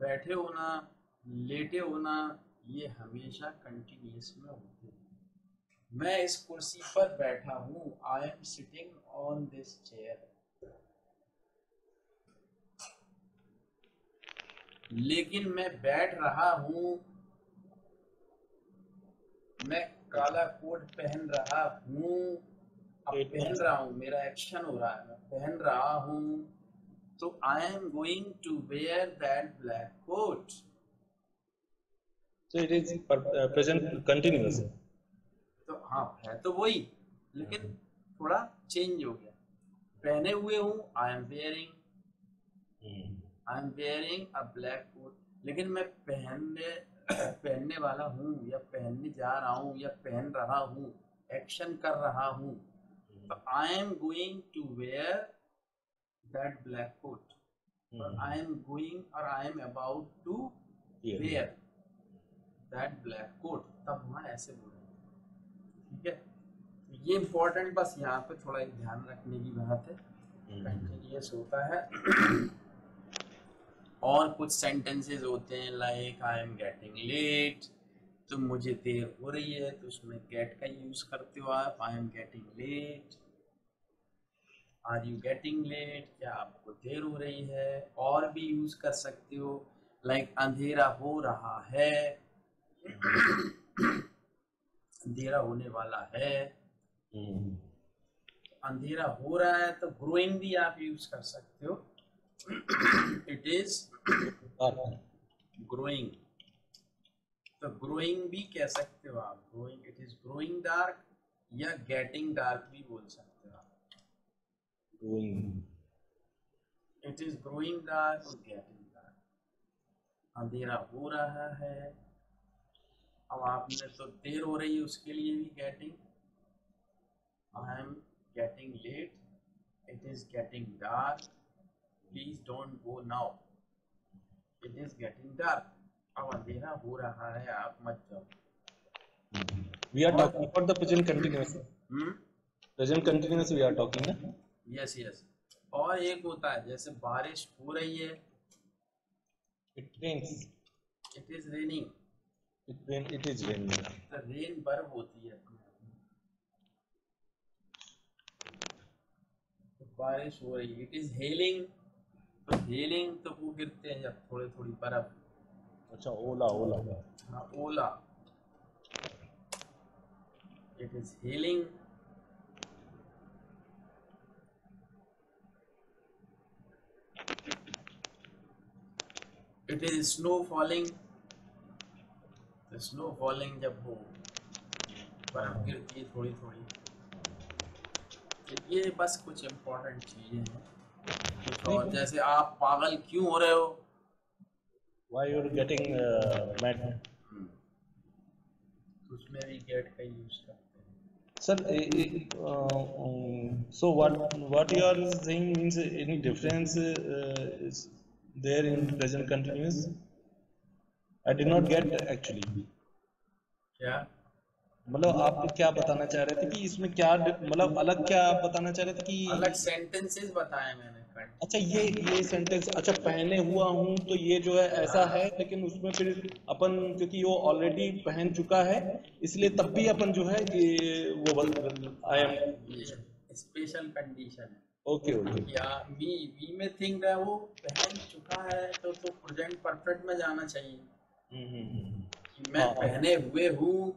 Speaker 1: बैठे होना, लेटे होना, ये हमेशा कंटिन्यूस में होते हैं। मैं इस कुर्सी पर बैठा हूँ। I am sitting on this chair लेकिन मैं बैठ रहा हूँ। मैं काला कोट पहन रहा हूँ। अब पहन रहा हूँ। मेरा एक्शन हो रहा है। मैं पहन रहा हूँ। तो I am going to wear that black
Speaker 2: coat it is per- uh, present
Speaker 1: तो हाँ है तो वही लेकिन थोड़ा चेंज हो गया। पहने हुए हूँ। I am wearing I am wearing a black coat लेकिन मैं पहनने पहनने वाला हूँ या पहनने जा रहा हूँ या पहन रहा हूँ एक्शन कर रहा हूँ तो I am going to wear that black coat और आई एम गोइंग और I am about
Speaker 2: to
Speaker 1: wear that black coat तब वहाँ ऐसे बोलेंगे ठीक है? तो ये इम्पोर्टेंट बस यहाँ पे थोड़ा एक ध्यान रखने की बात है। कंटिन्यूस होता है। और कुछ सेंटेंसेस होते हैं like I am getting late तो मुझे देर हो रही है तो उसमें गेट का यूज़ करते हो आप। I am getting late are you getting late क्या आपको देर हो रही है? और भी यूज़ कर सकते हो लाइक like, अंधेरा हो रहा है। अंधेरा होने वाला है। अंधेरा हो रहा है तो ग्रोइंग भी आप यूज़ कर सकते हो। इट इज़ ग्रोइंग तो ग्रोइंग भी कह सकते हो आप. Growing it is growing dark या गेटिंग डार्क भी बोल सकते हो आप.
Speaker 2: Doing.
Speaker 1: It is growing dark और गेटिंग डार्क अंधेरा हो रहा है. अब आपने तो देर हो रही है उसके लिए भी getting I am getting late it is getting dark please don't go now it is getting dark अब अंधेरा हो रहा है आप मत जाओ
Speaker 2: We are talking about the present continuous.
Speaker 1: Hmm
Speaker 2: Present continuous we are talking. na?
Speaker 1: Yes yes और एक होता है जैसे बारिश हो रही है
Speaker 2: It rains.
Speaker 1: It is raining
Speaker 2: It rain. It is raining.
Speaker 1: तो रेन बर्फ़ होती है बारिश हो रही है इट इज़ हेलिंग तो हेलिंग तो वो गिरते हैं जब थोड़ी थोड़ी बर्फ़।
Speaker 2: अच्छा ओला ओला।
Speaker 1: हाँ ओला। It is hailing it is snow falling तो स्नो फॉलिंग जब हो बर्फ़ गिरती है थोड़ी थोड़ी ये बस कुछ इम्पोर्टेंट चीज़ें हैं। और जैसे आप पागल क्यों हो रहे हो?
Speaker 2: वाई यूर गेटिंग
Speaker 1: मैड उसमें भी गेट का यूज़ करते
Speaker 2: sir so what what you are saying means any difference is there in present continuous I did not get actually
Speaker 1: क्या?
Speaker 2: मतलब आप क्या बताना चाह रहे थे कि इसमें क्या मतलब अलग क्या आप बताना चाह रहे थे कि
Speaker 1: अलग सेंटेंसेस बताए मैंने।
Speaker 2: अच्छा ये ये सेंटेंस अच्छा पहने हुआ हूँ तो ये जो है ऐसा है लेकिन उसमें फिर अपन क्योंकि वो ऑलरेडी पहन चुका है इसलिए तब भी अपन जो है ये वो I
Speaker 1: am special condition
Speaker 2: okay okay
Speaker 1: या वी वी में थिंक है वो पहन चुका है तो तो प्रेजेंट परफेक्ट में जाना चाहिए। कि मैं
Speaker 2: हाँ, हाँ।
Speaker 1: पहने हुए हूँ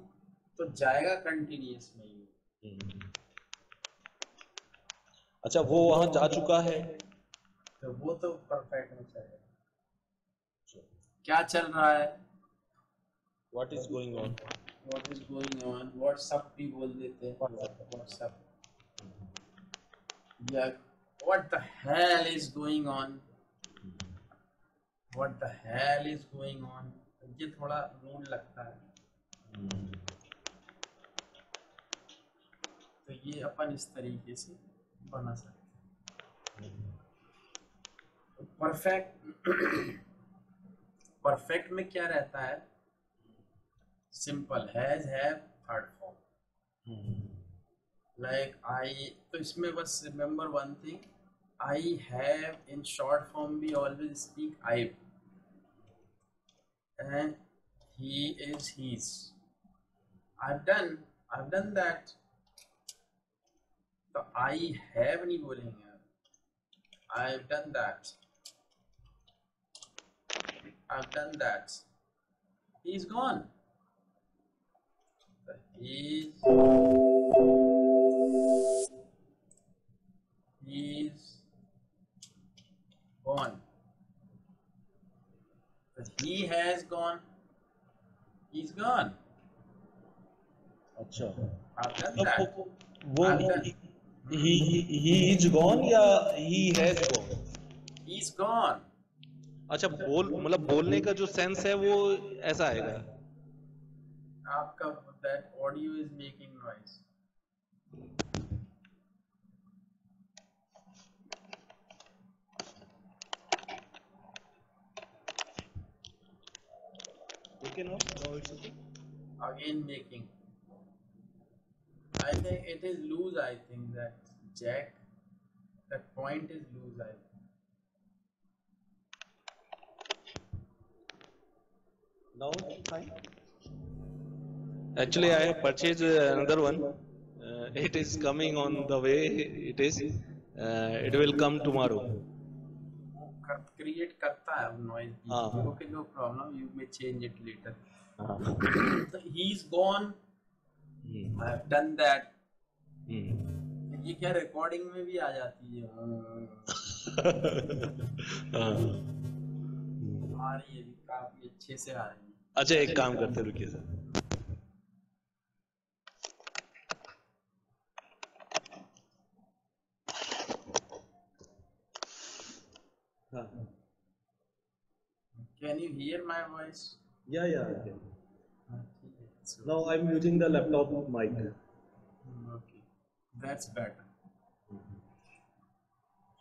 Speaker 1: तो जाएगा कंटिन्यूस में
Speaker 2: अच्छा वो वहाँ जा चुका है।
Speaker 1: तो वो तो परफेक्ट में चलेगा क्या चल रहा है?
Speaker 2: What is going on
Speaker 1: what is going on WhatsApp भी बोल देते हैं। व्हाट्सएप या what the hell is going on what the hell is going on ये थोड़ा रूड लगता है। तो ये अपन इस तरीके से बना सकते हैं। परफेक्ट परफेक्ट में क्या रहता है? Simple has have third form like I तो इसमें बस remember one thing I have in short form भी always speak I and he is his. I've done i've done that. तो I have नहीं बोलेंगे I've done that. I've done that he's gone So he's he's gone So he has gone he's gone
Speaker 2: अच्छा
Speaker 1: I've done
Speaker 2: तो
Speaker 1: that
Speaker 2: वो वो
Speaker 1: I've done.
Speaker 2: He he is gone या he has gone
Speaker 1: he's gone
Speaker 2: अच्छा बोल मतलब बोलने का जो सेंस है वो ऐसा आएगा।
Speaker 1: आपका होता है
Speaker 2: ऑडियो इज़ मेकिंग नॉइज़ लेकिन
Speaker 1: again making I think it is loose I think that jack the point is loose I think
Speaker 2: now fine actually i have purchased another one uh, it is coming on the way it is uh, it will come tomorrow
Speaker 1: create करता है noise
Speaker 2: हाँ, हाँ।
Speaker 1: okay no problem you may change it later
Speaker 2: हाँ
Speaker 1: so he's gone
Speaker 2: hmm,
Speaker 1: I have done that
Speaker 2: हम्म,
Speaker 1: ये क्या recording में भी आ जाती है
Speaker 2: हाँ।
Speaker 1: आ रही है काफ़ी अच्छे से आ रही है
Speaker 2: अच्छा एक काम करते रुकिए सर हाँ
Speaker 1: Can you hear my voice?
Speaker 2: या या okay.
Speaker 1: हाँ, So,
Speaker 2: now i'm using the laptop mic
Speaker 1: okay, that's better.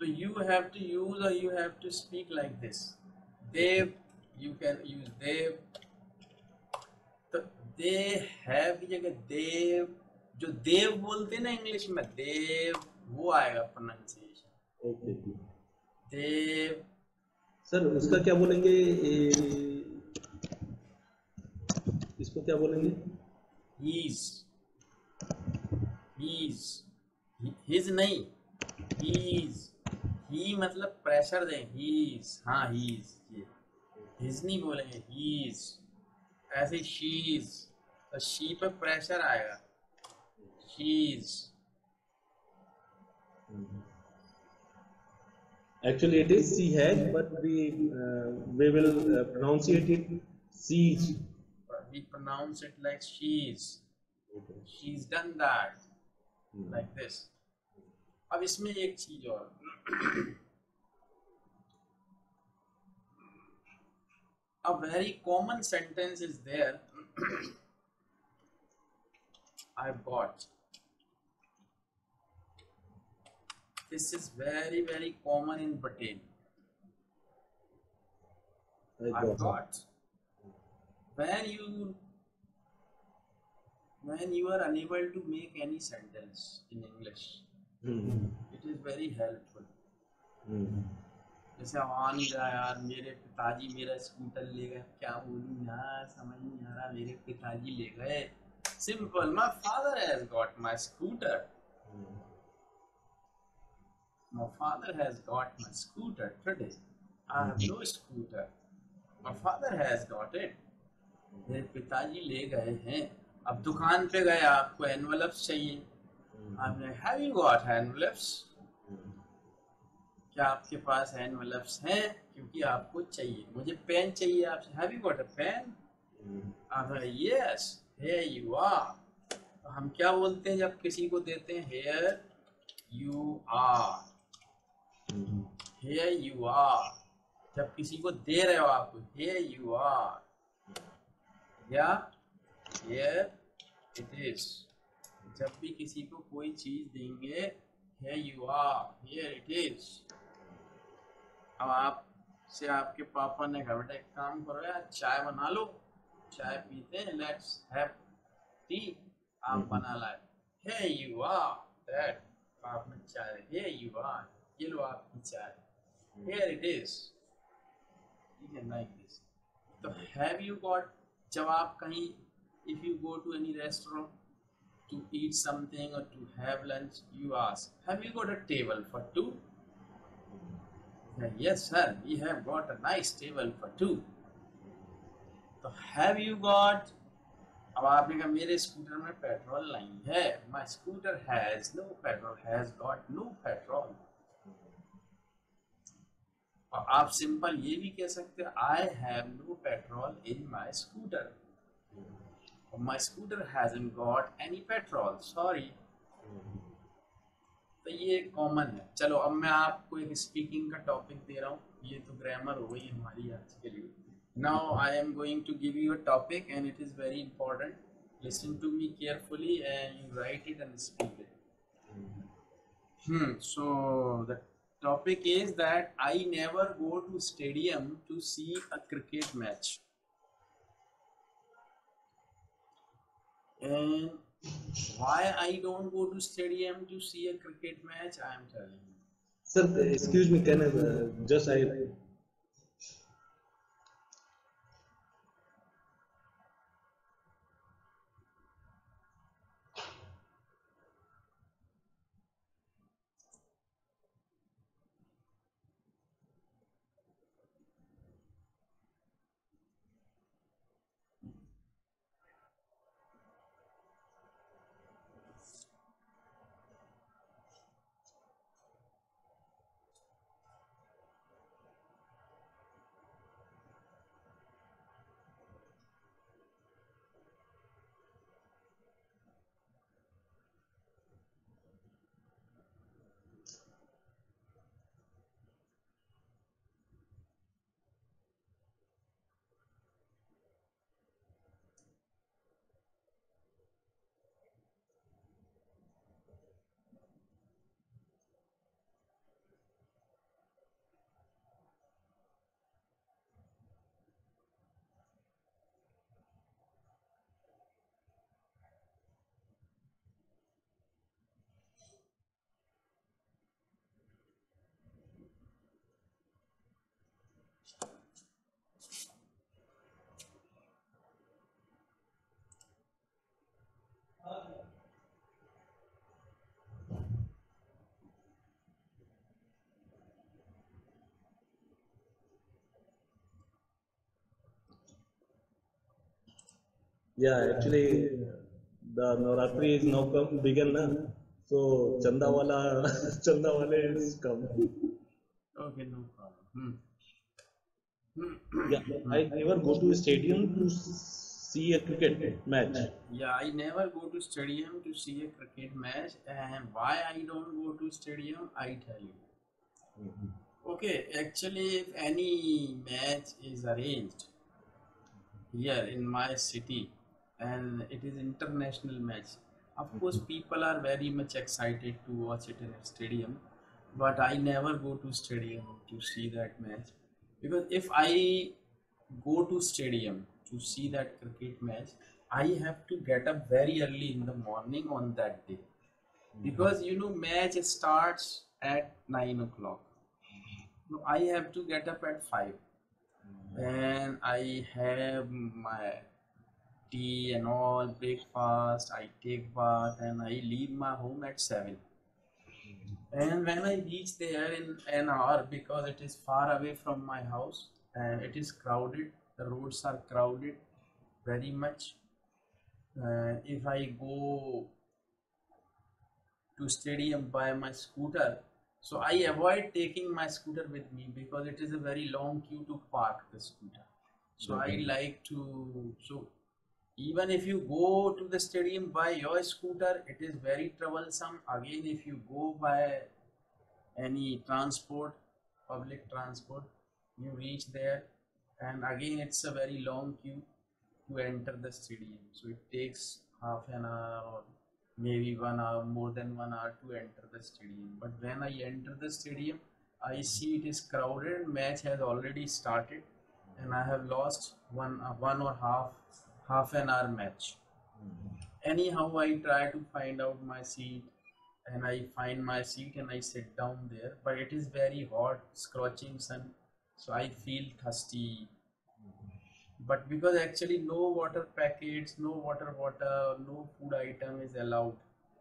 Speaker 1: So you have to use or you have to speak like this. Dev, you can use Dev. They have की जगह देव जो देव बोलते ना English में देव वो आएगा pronunciation
Speaker 2: okay
Speaker 1: देव।
Speaker 2: Sir उसका क्या बोलेंगे? ए, इसको क्या बोलेंगे?
Speaker 1: हीज हीज हिज नहीं। हीज ही मतलब प्रेशर दें। हीज हाँ हीज ये। हिज नहीं बोलेंगे। हीज ऐसे शीज तो शी पे प्रेशर आएगा। She's
Speaker 3: actually it is she has but we we will pronounciate it
Speaker 1: she's we pronounce it like she's she's done that like this अब इसमें एक चीज़ और। A very common sentence is there. I bought. This is very very common in Britain.
Speaker 3: I got
Speaker 1: when you when you are unable to make any sentence in English
Speaker 3: Hmm.
Speaker 1: it is very helpful.
Speaker 3: Hmm.
Speaker 1: जैसे आवान गया यार मेरे पिताजी मेरा scooter ले गए। क्या बोलूँ यार समझ नहीं आ रहा मेरे पिताजी ले गए। Simple my father has got my scooter My father has got my scooter today. I have no scooter. My father has got it. मेरे पिताजी ले गए हैं। अब दुकान पे गए आपको एनवलप्स चाहिए। आपने हैव यू गॉट एनवलप्स क्या आपके पास हैंड एनवलप्स हैं? क्योंकि आपको चाहिए। मुझे पेन चाहिए आपसे। Have you got a pen आप यस हे यू आर तो हम क्या बोलते हैं जब किसी को देते हैं? Here you are here you are. जब किसी को दे रहे हो आप here यू are. या here it is. जब भी किसी को कोई चीज़ देंगे here you are here it is. अब आप से आपके पापा ने घर एक काम करवाया चाय बना लो चाय पीते हैं लेट्स हैव टी आप बना लाए। हे यू दैट पाप ने चाय हे। यू ये लो आपकी चाय। Here it is you can like this तो हैव यू गॉट जब आप कहीं if you go to any restaurant to eat something और to have lunch you ask have you got a table for two yes sir we have got a nice table for two तो have you got अब आपने कहा मेरे scooter में petrol नहीं है माई scooter has no petrol has got no petrol और आप सिंपल ये भी कह सकते हैं आई have no petrol in my scooter my scooter hasn't got any petrol sorry तो ये कॉमन है चलो, अब मैं आपको एक स्पीकिंग का टॉपिक दे रहा हूँ ये तो ग्रामर हो गई हमारी आज के लिए now I am going to give you a topic and it is very important listen to me carefully and you write it and speak it. So, the topic is that I never go to stadium to see a cricket match. And why I don't go to stadium to see a cricket match, I am telling you.
Speaker 3: Sir, excuse me, can I uh, just I Yeah, actually, the Navratri is now come begun na. So Chanda wala, Chanda wale is come.
Speaker 1: Okay, no problem. Hmm.
Speaker 2: Yeah, I never go to a stadium to see a cricket match.
Speaker 1: Yeah, I never go to stadium to see a cricket match, and why I don't go to stadium, I tell you. Okay, actually, if any match is arranged here in my city, and it is international match, of course, mm-hmm. people are very much excited to watch it in a stadium, but I never go to stadium to see that match. Because if I go to stadium to see that cricket match, I have to get up very early in the morning on that day. Because mm-hmm. you know match starts at nine o'clock. No, I have to get up at five, mm-hmm. and I have my tea and all breakfast. I take bath and I leave my home at seven. And when I reach there in an hour, because it is far away from my house and it is crowded, the roads are crowded very much. Uh, if I go to stadium by my scooter, so I avoid taking my scooter with me because it is a very long queue to park the scooter. So I like to so even if you go to the stadium by your scooter, it is very troublesome. Again, if you go by any transport, public transport, you reach there, and again, it's a very long queue to enter the stadium. So it takes half an hour or maybe one hour, more than one hour to enter the stadium. But when I enter the stadium, I see it is crowded, match has already started, and I have lost one, uh, one or half half an hour match. Hmm. Anyhow, I try to find out my seat and I find my seat and I sit down there. But it is very hot, scorching sun, so I feel thirsty. Hmm. But because actually no water packets, no water water, no food item is allowed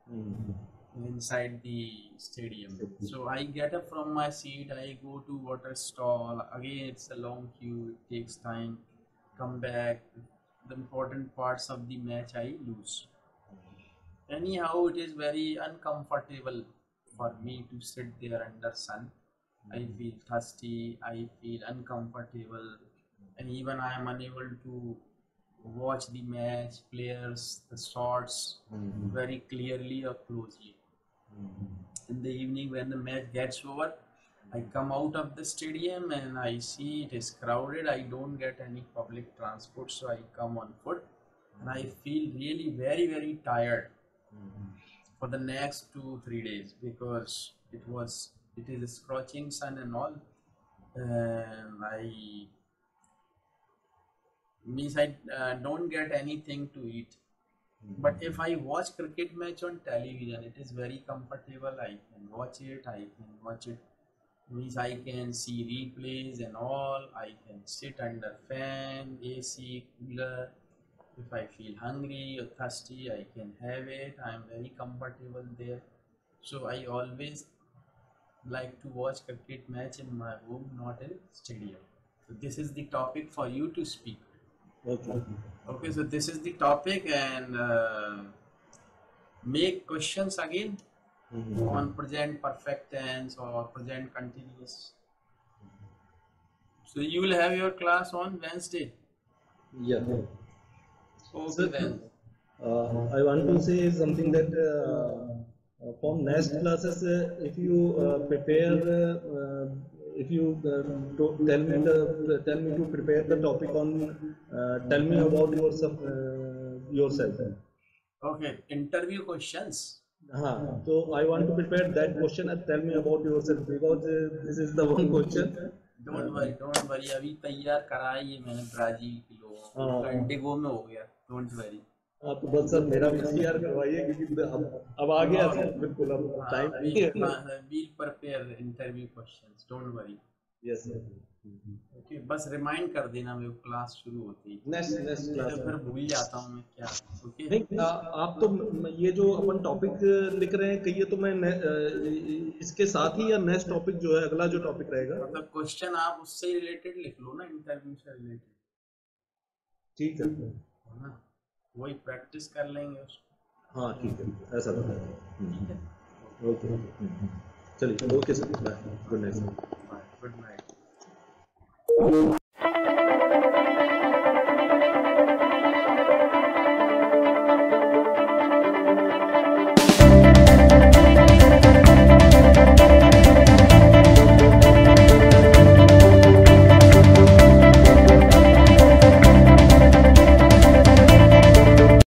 Speaker 1: hmm. inside the stadium. So I get up from my seat, I go to water stall. Again, it's a long queue, it takes time. Come back. The important parts of the match I lose. Anyhow, it is very uncomfortable for me to sit there under sun. I mm-hmm. feel thirsty, I feel uncomfortable, and even I am unable to watch the match, players, the shots mm-hmm. very clearly or closely. Mm-hmm. In the evening, when the match gets over, I come out of the stadium and I see it is crowded. I don't get any public transport, so I come on foot and I mm-hmm. feel really very, very tired mm-hmm. for the next two, three days because it was it is scorching sun and all. And I means I uh, don't get anything to eat. But mm-hmm. if I watch cricket match on television, it is very comfortable. I can watch it. I can watch it. Means I can see replays and all. I can sit under fan, AC, cooler. If I feel hungry or thirsty, I can have it. I am very comfortable there. So I always like to watch cricket match in my home, not in stadium. So this is the topic for you to speak.
Speaker 2: Okay.
Speaker 1: Okay, so this is the topic and uh, make questions again on present perfect tense or present continuous. So you will have your class on Wednesday.
Speaker 2: Yeah.
Speaker 1: Okay
Speaker 2: Sir,
Speaker 1: then.
Speaker 2: Uh, I want to say something that uh, uh, from next classes, uh, if you uh, prepare, uh, uh, if you uh, tell me the tell me to prepare the topic on, uh, tell me about yourself, uh, yourself.
Speaker 1: Okay, interview questions.
Speaker 2: हाँ, so I want to prepare that question and tell me about yourself because uh, this is the one question.
Speaker 1: Don't worry don't worry अभी तैयार कराई है मैंने Brazil के लोगों
Speaker 2: हाँ।
Speaker 1: को इंडिगो में हो गया डोंट वरी
Speaker 2: हाँ तो बस सर मेरा भी तैयार करवाइए क्योंकि अब अब आ गया। सर बिल्कुल अब टाइम है।
Speaker 1: Prepare interview questions don't worry
Speaker 2: yes sir
Speaker 1: okay बस रिमाइंड कर देना मेरे क्लास शुरू होती है।
Speaker 2: नेक्स्ट नेक्स्ट क्लास
Speaker 1: तो फिर भूल जाता हूँ मैं क्या ओके
Speaker 2: नहीं आ- आप तो ये जो अपन टॉपिक लिख रहे हैं कहिए तो मैं इसके साथ ही या नेक्स्ट टॉपिक जो है अगला जो टॉपिक रहेगा?
Speaker 1: मतलब क्वेश्चन आप उससे रिलेटेड लिख लो ना इंटरव्यू से रिलेटेड
Speaker 2: ठीक है
Speaker 1: ना? वही प्रैक्टिस कर लेंगे उसको।
Speaker 2: हाँ ठीक है ऐसा
Speaker 1: ठीक है।
Speaker 2: ओके चलिए okay sir bye good night sir
Speaker 1: Good
Speaker 4: night.